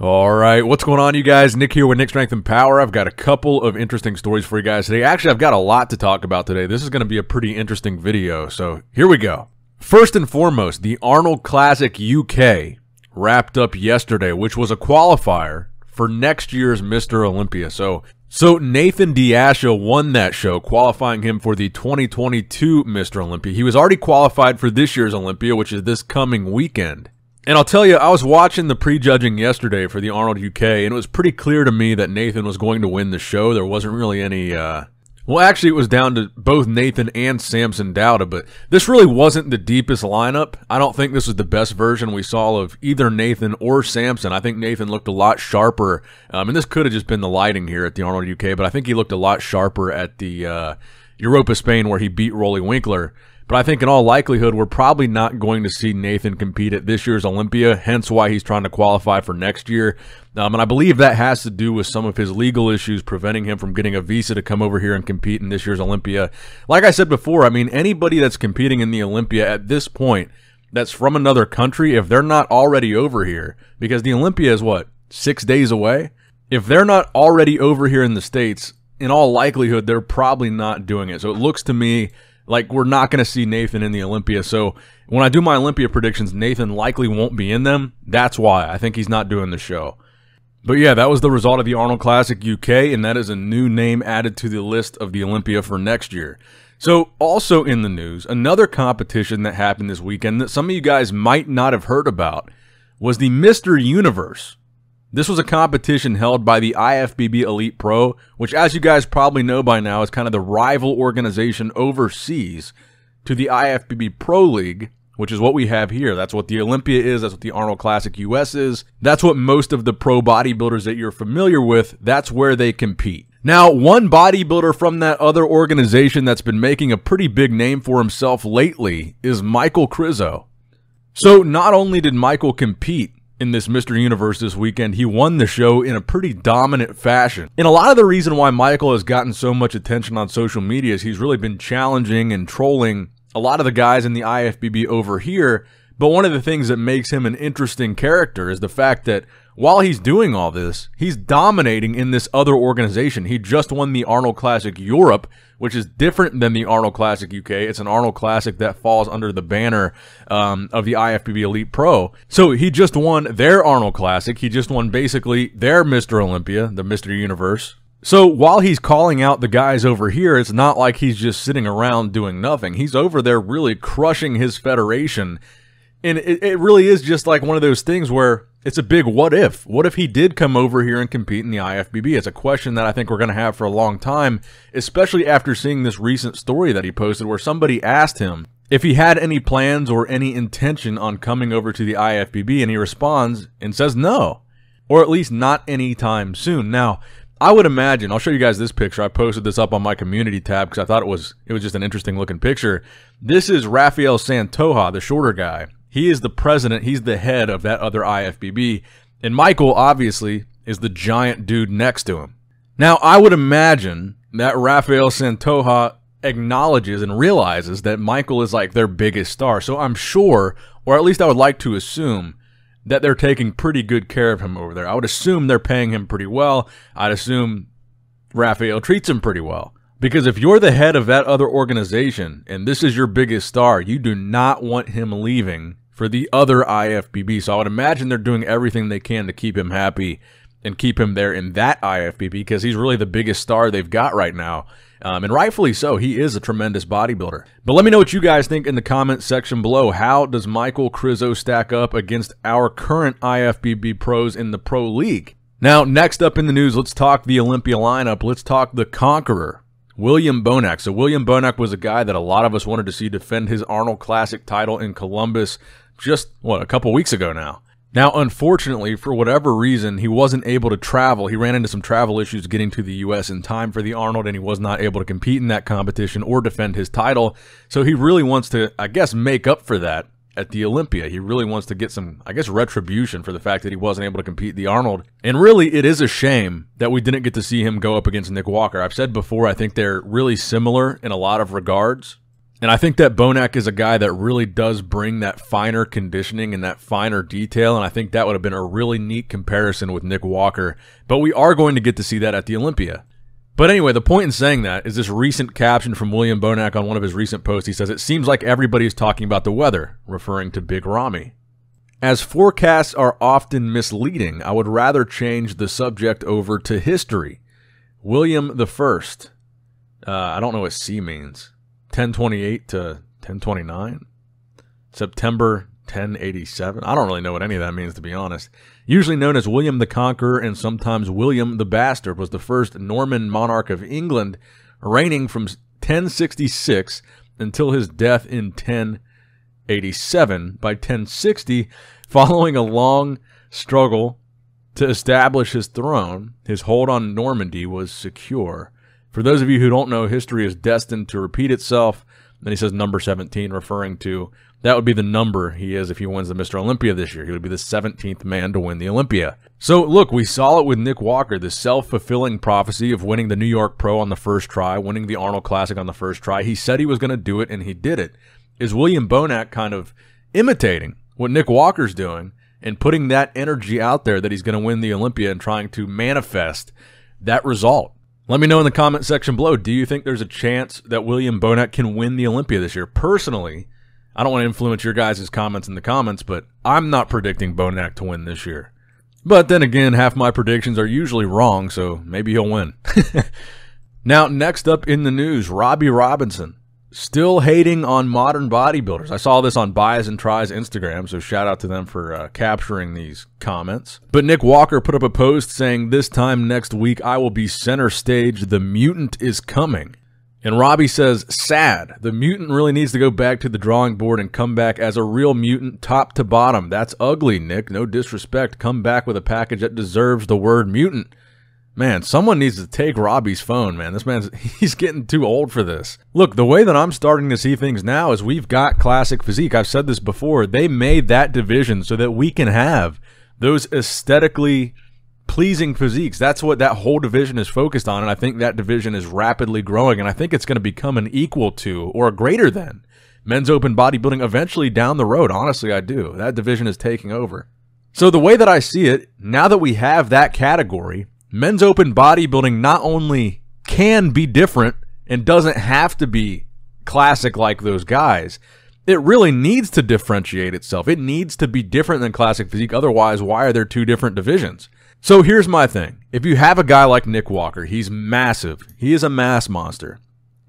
All right, what's going on, you guys? Nick here with Nick Strength and Power. I've got a couple of interesting stories for you guys today. Actually, I've got a lot to talk about today. This is going to be a pretty interesting video, so here we go. First and foremost, the Arnold Classic UK wrapped up yesterday, which was a qualifier for next year's Mr. Olympia. So, so Nathan De Asha won that show, qualifying him for the 2022 Mr. Olympia. He was already qualified for this year's Olympia, which is this coming weekend. And I'll tell you, I was watching the prejudging yesterday for the Arnold UK, and it was pretty clear to me that Nathan was going to win the show. There wasn't really any, uh, well, actually, it was down to both Nathan and Samson Dauda, but this really wasn't the deepest lineup. I don't think this was the best version we saw of either Nathan or Samson. I think Nathan looked a lot sharper, um, and this could have just been the lighting here at the Arnold UK, but I think he looked a lot sharper at the uh, Europa Spain where he beat Roelly Winklaar. But I think in all likelihood, we're probably not going to see Nathan compete at this year's Olympia, hence why he's trying to qualify for next year. Um, and I believe that has to do with some of his legal issues preventing him from getting a visa to come over here and compete in this year's Olympia. Like I said before, I mean, anybody that's competing in the Olympia at this point that's from another country, if they're not already over here, because the Olympia is what, six days away? If they're not already over here in the States, in all likelihood, they're probably not doing it. So it looks to me like we're not going to see Nathan in the Olympia. So when I do my Olympia predictions, Nathan likely won't be in them. That's why I think he's not doing the show. But yeah, that was the result of the Arnold Classic UK, and that is a new name added to the list of the Olympia for next year. So, also in the news, another competition that happened this weekend that some of you guys might not have heard about was the Mr. Universe. This was a competition held by the IFBB Elite Pro, which, as you guys probably know by now, is kind of the rival organization overseas to the IFBB Pro League, which is what we have here. That's what the Olympia is. That's what the Arnold Classic US is. That's what most of the pro bodybuilders that you're familiar with, that's where they compete. Now, one bodybuilder from that other organization that's been making a pretty big name for himself lately is Michael Krizo. So, not only did Michael compete in this Mr. Universe this weekend, he won the show in a pretty dominant fashion. And a lot of the reason why Michael has gotten so much attention on social media is he's really been challenging and trolling a lot of the guys in the IFBB over here. But one of the things that makes him an interesting character is the fact that while he's doing all this, he's dominating in this other organization. He just won the Arnold Classic Europe, which is different than the Arnold Classic UK. It's an Arnold Classic that falls under the banner um, of the IFBB Elite Pro. So he just won their Arnold Classic. He just won basically their Mr. Olympia, the Mr. Universe. So while he's calling out the guys over here, it's not like he's just sitting around doing nothing. He's over there really crushing his federation. And it, it really is just like one of those things where it's a big what if. What if he did come over here and compete in the IFBB? It's a question that I think we're going to have for a long time, especially after seeing this recent story that he posted where somebody asked him if he had any plans or any intention on coming over to the IFBB, and he responds and says no, or at least not anytime soon. Now, I would imagine, I'll show you guys this picture. I posted this up on my community tab because I thought it was it was just an interesting looking picture. This is Rafael Santonja, the shorter guy. He is the president, he's the head of that other IFBB. And Michael, obviously, is the giant dude next to him. Now, I would imagine that Rafael Santonja acknowledges and realizes that Michael is like their biggest star. So I'm sure, or at least I would like to assume, that they're taking pretty good care of him over there. I would assume they're paying him pretty well. I'd assume Rafael treats him pretty well. Because if you're the head of that other organization and this is your biggest star, you do not want him leaving for the other IFBB. So I would imagine they're doing everything they can to keep him happy and keep him there in that IFBB because he's really the biggest star they've got right now. Um, and rightfully so. He is a tremendous bodybuilder. But let me know what you guys think in the comment section below. How does Michael Krizo stack up against our current IFBB pros in the Pro League? Now, next up in the news, let's talk the Olympia lineup. Let's talk the Conqueror. William Bonac. So William Bonac was a guy that a lot of us wanted to see defend his Arnold Classic title in Columbus just, what, a couple weeks ago now. Now, unfortunately, for whatever reason, he wasn't able to travel. He ran into some travel issues getting to the U.S. in time for the Arnold, and he was not able to compete in that competition or defend his title. So he really wants to, I guess, make up for that at the Olympia. He really wants to get some, I guess, retribution for the fact that he wasn't able to compete the Arnold. And really, it is a shame that we didn't get to see him go up against Nick Walker. I've said before, I think they're really similar in a lot of regards. And I think that Bonac is a guy that really does bring that finer conditioning and that finer detail. And I think that would have been a really neat comparison with Nick Walker. But we are going to get to see that at the Olympia. But anyway, the point in saying that is this recent caption from William Bonac on one of his recent posts. He says, It seems like everybody is talking about the weather, referring to Big Ramy. As forecasts are often misleading, I would rather change the subject over to history. William the First. Uh, I don't know what C means. 1028 to 1029? September 1087? I don't really know what any of that means, to be honest. Usually known as William the Conqueror and sometimes William the Bastard, was the first Norman monarch of England, reigning from 1066 until his death in 1087. By 1060, following a long struggle to establish his throne, his hold on Normandy was secure. For those of you who don't know, history is destined to repeat itself. Then he says number 17, referring to that would be the number he is if he wins the Mr. Olympia this year. He would be the 17th man to win the Olympia. So, look, we saw it with Nick Walker, the self fulfilling prophecy of winning the New York Pro on the first try, winning the Arnold Classic on the first try. He said he was going to do it, and he did it. Is William Bonac kind of imitating what Nick Walker's doing and putting that energy out there that he's going to win the Olympia and trying to manifest that result? Let me know in the comment section below. Do you think there's a chance that William Bonac can win the Olympia this year? Personally, I don't want to influence your guys' comments in the comments, but I'm not predicting Bonac to win this year. But then again, half my predictions are usually wrong, so maybe he'll win. now, next up in the news, Robbie Robinson. Still hating on modern bodybuilders. I saw this on Buys and Tries Instagram, so shout out to them for uh, capturing these comments. But Nick Walker put up a post saying, This time next week, I will be center stage. The mutant is coming. And Robbie says, Sad. The mutant really needs to go back to the drawing board and come back as a real mutant top to bottom. That's ugly, Nick. No disrespect. Come back with a package that deserves the word mutant. Man, someone needs to take Robbie's phone, man. This man's he's getting too old for this. Look, the way that I'm starting to see things now is we've got classic physique. I've said this before. They made that division so that we can have those aesthetically pleasing physiques. That's what that whole division is focused on, and I think that division is rapidly growing, and I think it's going to become an equal to or greater than men's open bodybuilding eventually down the road. Honestly, I do. That division is taking over. So the way that I see it, now that we have that category, men's open bodybuilding not only can be different and doesn't have to be classic like those guys, it really needs to differentiate itself. It needs to be different than classic physique. Otherwise, why are there two different divisions? So here's my thing. If you have a guy like Nick Walker, he's massive. He is a mass monster.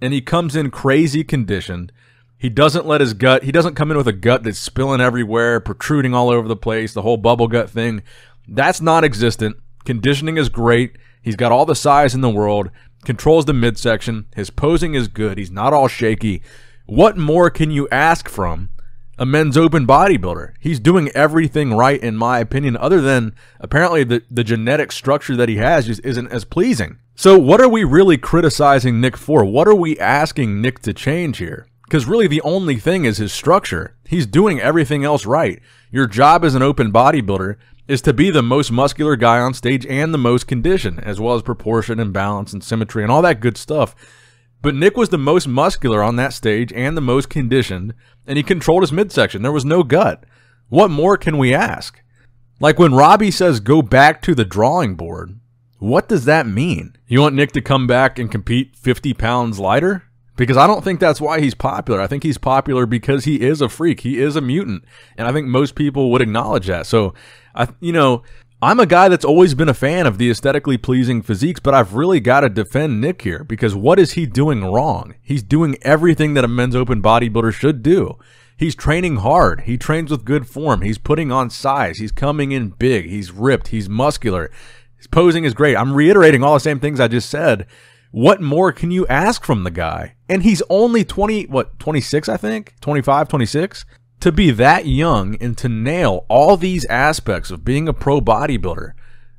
And he comes in crazy conditioned. He doesn't let his gut, he doesn't come in with a gut that's spilling everywhere, protruding all over the place, the whole bubble gut thing. That's non existent. Conditioning is great. He's got all the size in the world, controls the midsection. His posing is good. He's not all shaky. What more can you ask from a men's open bodybuilder? He's doing everything right, in my opinion, other than apparently the, the genetic structure that he has just isn't as pleasing. So, what are we really criticizing Nick for? What are we asking Nick to change here? Because really, the only thing is his structure. He's doing everything else right. Your job as an open bodybuilder is to be the most muscular guy on stage and the most conditioned, as well as proportion and balance and symmetry and all that good stuff. But Nick was the most muscular on that stage and the most conditioned, and he controlled his midsection. There was no gut. What more can we ask? Like when Robbie says go back to the drawing board, what does that mean? You want Nick to come back and compete 50 pounds lighter? Because I don't think that's why he's popular. I think he's popular because he is a freak. He is a mutant. And I think most people would acknowledge that. So I, you know, I'm a guy that's always been a fan of the aesthetically pleasing physiques, but I've really got to defend Nick here because what is he doing wrong? He's doing everything that a men's open bodybuilder should do. He's training hard. He trains with good form. He's putting on size. He's coming in big. He's ripped. He's muscular. His posing is great. I'm reiterating all the same things I just said. What more can you ask from the guy? And he's only 20, what, 26, I think? 25, 26? to be that young and to nail all these aspects of being a pro bodybuilder.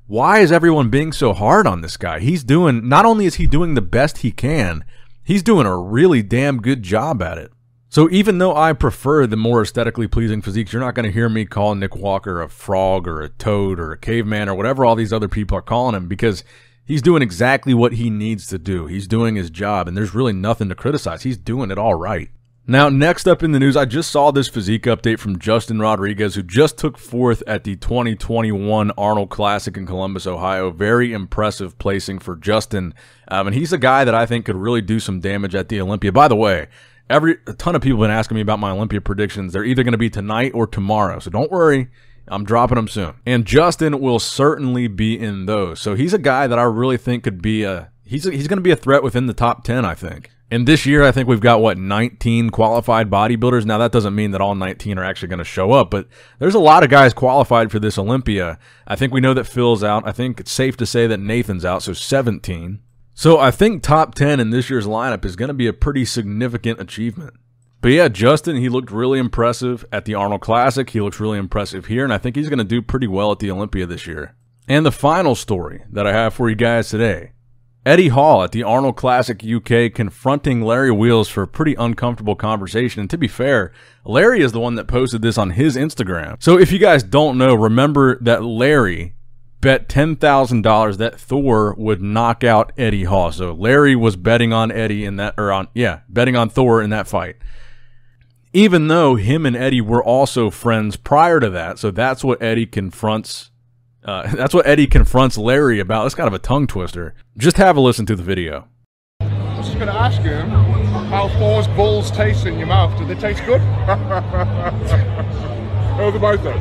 Why is everyone being so hard on this guy? He's doing, not only is he doing the best he can, he's doing a really damn good job at it. So even though I prefer the more aesthetically pleasing physiques, you're not going to hear me call Nick Walker a frog or a toad or a caveman or whatever all these other people are calling him because he's doing exactly what he needs to do. He's doing his job and there's really nothing to criticize. He's doing it all right. Now, next up in the news, I just saw this physique update from Justin Rodriguez, who just took fourth at the 2021 Arnold Classic in Columbus, Ohio. Very impressive placing for Justin. Um, and he's a guy that I think could really do some damage at the Olympia. By the way, every a ton of people have been asking me about my Olympia predictions. They're either going to be tonight or tomorrow. So don't worry. I'm dropping them soon. And Justin will certainly be in those. So he's a guy that I really think could be a he's a, he's going to be a threat within the top 10, I think. And this year, I think we've got what 19 qualified bodybuilders. Now that doesn't mean that all 19 are actually going to show up, but there's a lot of guys qualified for this Olympia. I think we know that Phil's out. I think it's safe to say that Nathan's out, so 17. So I think top 10 in this year's lineup is going to be a pretty significant achievement. But yeah, Justin, he looked really impressive at the Arnold Classic. He looks really impressive here, and I think he's going to do pretty well at the Olympia this year. And the final story that I have for you guys today Eddie Hall at the Arnold Classic UK confronting Larry Wheels for a pretty uncomfortable conversation. And to be fair, Larry is the one that posted this on his Instagram. So if you guys don't know, remember that Larry bet $10,000 that Thor would knock out Eddie Hall. So Larry was betting on Eddie in that, or on, yeah, betting on Thor in that fight. Even though him and Eddie were also friends prior to that. So that's what Eddie confronts uh, that's what Eddie confronts Larry about. That's kind of a tongue twister. Just have a listen to the video. I was just going to ask him how Thor's balls taste in your mouth. Do they taste good? How's the biceps?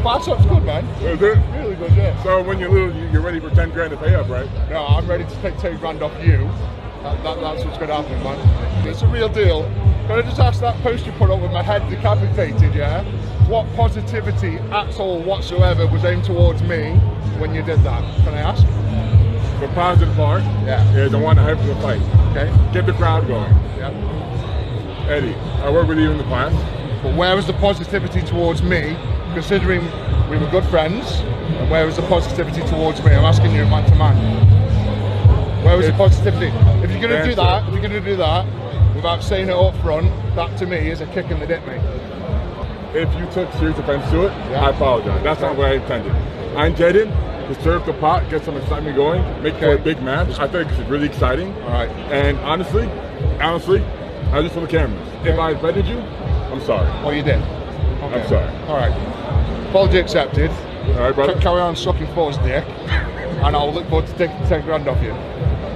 Biceps good, man. Is it? Really good, yeah. So when you lose, you- you're ready for 10 grand to pay up, right? No, I'm ready to take 10 grand off you. That, that, that's what's going to happen, man. It's a real deal. Can I just ask that post you put up with my head decapitated, yeah? What positivity at all whatsoever was aimed towards me when you did that? Can I ask? The positive part Yeah. is I want to hype the fight. Okay. Get the crowd going. Yeah. Eddie, I worked with you in the past. But where was the positivity towards me, considering we were good friends? And where was the positivity towards me? I'm asking you, man to man. Where was the positivity? If you're going to do that, if you're going to do that, without saying it up front, that to me is a kick in the dick, mate. If you took serious offense to it, Yeah. I apologize. That's not what I intended. I intended to serve the pot, get some excitement going, make for a big match. I think it's really exciting. All right. And honestly, honestly, I just for the cameras. If I offended you, I'm sorry. Oh, you did. Okay. I'm sorry. All right. Apology accepted. All right, brother? Carry on sucking Thor's dick, and I'll look forward to taking 10 grand off you.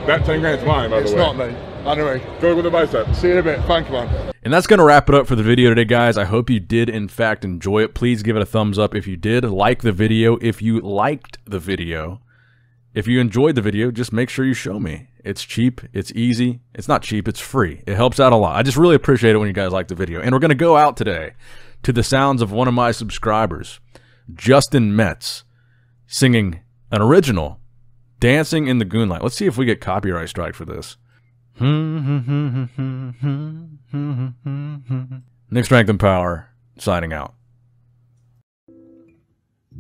That 10 grand is mine, by It's the way. not, mate. Anyway, Go with the bicep. see you in a bit. Thank you, man. And that's going to wrap it up for the video today, guys. I hope you did, in fact, enjoy it. Please give it a thumbs up if you did. Like the video if you liked the video. If you enjoyed the video, just make sure you show me. It's cheap. It's easy. It's not cheap. It's free. It helps out a lot. I just really appreciate it when you guys like the video. And we're going to go out today to the sounds of one of my subscribers, Justin Metz, singing an original, Dancing in the Goonlight. Let's see if we get copyright strike for this. Nick Strength and Power, signing out.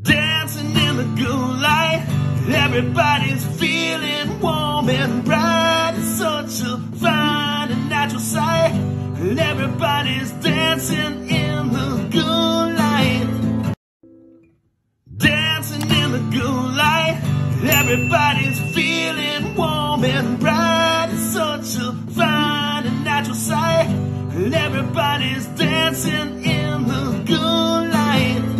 Dancing in the Goonlight. everybody's feeling warm and bright. It's such a fine and natural sight. Everybody's dancing in the good Everybody's feeling warm and bright. It's such a fine and natural sight. And Everybody's dancing in the good light.